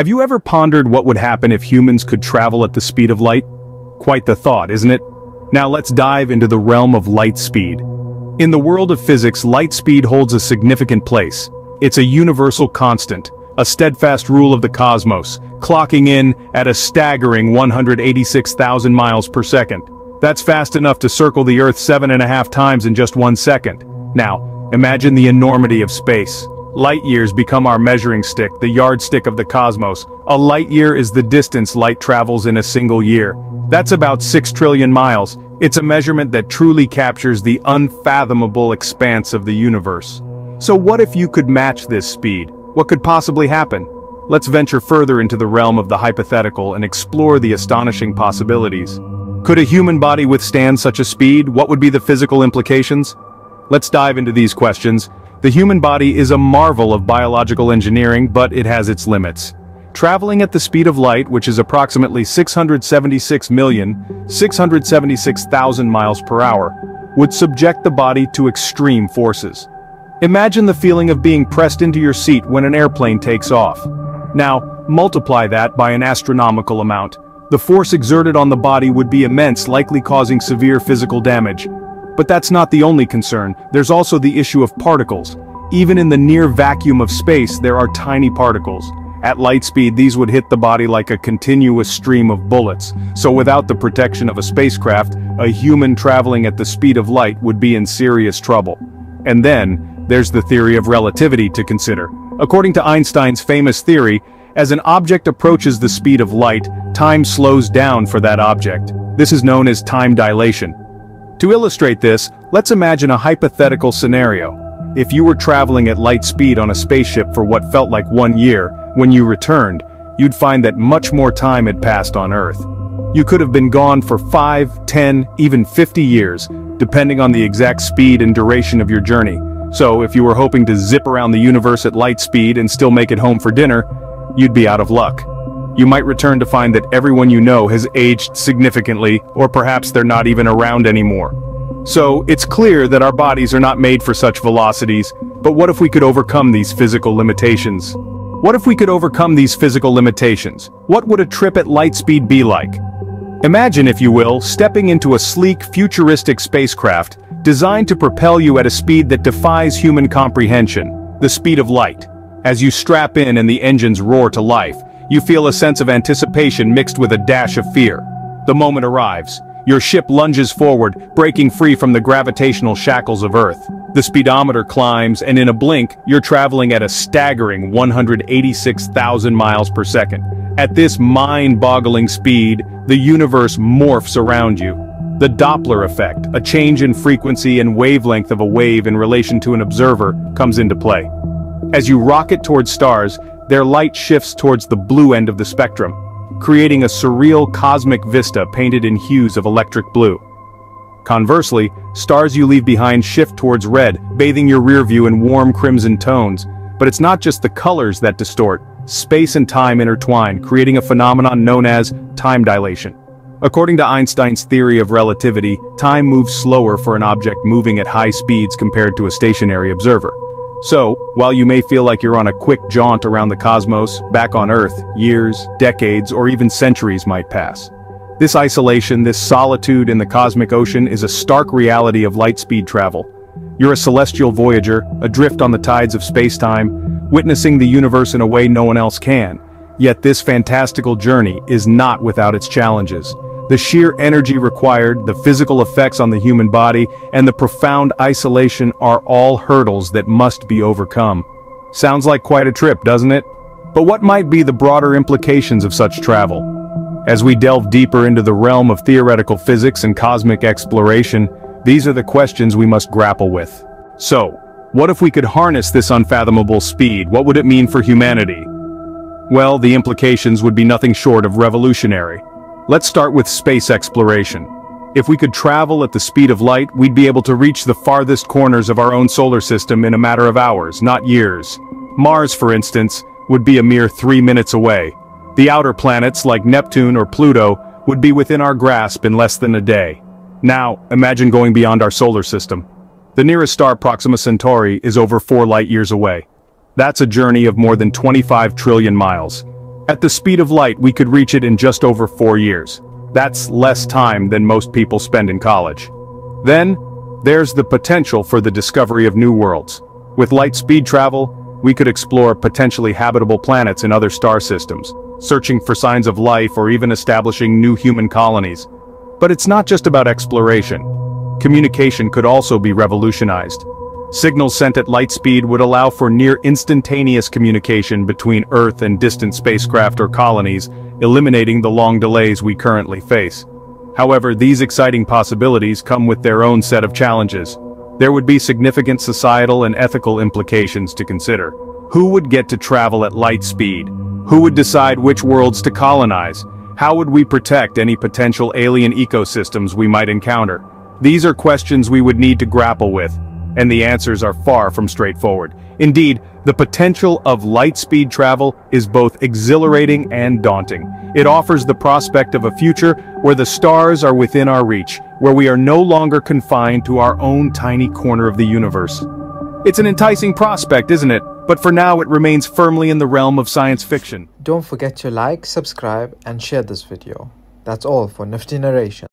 Have you ever pondered what would happen if humans could travel at the speed of light? Quite the thought, isn't it? Now let's dive into the realm of light speed. In the world of physics, light speed holds a significant place. It's a universal constant, a steadfast rule of the cosmos, clocking in at a staggering 186,000 miles per second. That's fast enough to circle the Earth seven and a half times in just one second. Now, imagine the enormity of space. Light years become our measuring stick, the yardstick of the cosmos. A light year is the distance light travels in a single year. That's about 6 trillion miles. It's a measurement that truly captures the unfathomable expanse of the universe. So what if you could match this speed? What could possibly happen? Let's venture further into the realm of the hypothetical and explore the astonishing possibilities. Could a human body withstand such a speed? What would be the physical implications? Let's dive into these questions. The human body is a marvel of biological engineering, but it has its limits. Traveling at the speed of light, which is approximately 676,676,000 miles per hour, would subject the body to extreme forces. Imagine the feeling of being pressed into your seat when an airplane takes off. Now, multiply that by an astronomical amount. The force exerted on the body would be immense likely causing severe physical damage. But that's not the only concern, there's also the issue of particles. Even in the near vacuum of space there are tiny particles. At light speed these would hit the body like a continuous stream of bullets, so without the protection of a spacecraft, a human traveling at the speed of light would be in serious trouble. And then, there's the theory of relativity to consider. According to Einstein's famous theory, as an object approaches the speed of light, time slows down for that object. This is known as time dilation. To illustrate this, let's imagine a hypothetical scenario. If you were traveling at light speed on a spaceship for what felt like one year, when you returned, you'd find that much more time had passed on Earth. You could have been gone for 5, 10, even 50 years, depending on the exact speed and duration of your journey. So if you were hoping to zip around the universe at light speed and still make it home for dinner, you'd be out of luck. You might return to find that everyone you know has aged significantly, or perhaps they're not even around anymore. So, it's clear that our bodies are not made for such velocities, but what if we could overcome these physical limitations? What if we could overcome these physical limitations? What would a trip at light speed be like? Imagine, if you will, stepping into a sleek, futuristic spacecraft, designed to propel you at a speed that defies human comprehension, the speed of light. As you strap in and the engines roar to life, you feel a sense of anticipation mixed with a dash of fear. The moment arrives. Your ship lunges forward, breaking free from the gravitational shackles of Earth. The speedometer climbs, and in a blink, you're traveling at a staggering 186,000 miles per second. At this mind-boggling speed, the universe morphs around you. The Doppler effect, a change in frequency and wavelength of a wave in relation to an observer, comes into play. As you rocket towards stars, their light shifts towards the blue end of the spectrum, creating a surreal cosmic vista painted in hues of electric blue. Conversely, stars you leave behind shift towards red, bathing your rear view in warm crimson tones. But it's not just the colors that distort, space and time intertwine, creating a phenomenon known as time dilation. According to Einstein's theory of relativity, time moves slower for an object moving at high speeds compared to a stationary observer. So, while you may feel like you're on a quick jaunt around the cosmos, back on Earth, years, decades, or even centuries might pass. This isolation, this solitude in the cosmic ocean is a stark reality of light-speed travel. You're a celestial voyager, adrift on the tides of space-time, witnessing the universe in a way no one else can. Yet this fantastical journey is not without its challenges. The sheer energy required, the physical effects on the human body, and the profound isolation are all hurdles that must be overcome. Sounds like quite a trip, doesn't it? But what might be the broader implications of such travel? As we delve deeper into the realm of theoretical physics and cosmic exploration, these are the questions we must grapple with. So, what if we could harness this unfathomable speed, what would it mean for humanity? Well, the implications would be nothing short of revolutionary. Let's start with space exploration. If we could travel at the speed of light, we'd be able to reach the farthest corners of our own solar system in a matter of hours, not years. Mars, for instance, would be a mere three minutes away, the outer planets, like Neptune or Pluto, would be within our grasp in less than a day. Now, imagine going beyond our solar system. The nearest star Proxima Centauri is over 4 light-years away. That's a journey of more than 25 trillion miles. At the speed of light we could reach it in just over four years. That's less time than most people spend in college. Then, there's the potential for the discovery of new worlds. With light speed travel, we could explore potentially habitable planets in other star systems, searching for signs of life or even establishing new human colonies. But it's not just about exploration. Communication could also be revolutionized. Signals sent at light speed would allow for near instantaneous communication between Earth and distant spacecraft or colonies, eliminating the long delays we currently face. However, these exciting possibilities come with their own set of challenges. There would be significant societal and ethical implications to consider. Who would get to travel at light speed? Who would decide which worlds to colonize? How would we protect any potential alien ecosystems we might encounter? These are questions we would need to grapple with, and the answers are far from straightforward. Indeed, the potential of light-speed travel is both exhilarating and daunting. It offers the prospect of a future where the stars are within our reach, where we are no longer confined to our own tiny corner of the universe. It's an enticing prospect, isn't it? But for now it remains firmly in the realm of science fiction. Don't forget to like, subscribe and share this video. That's all for Nifty Narration.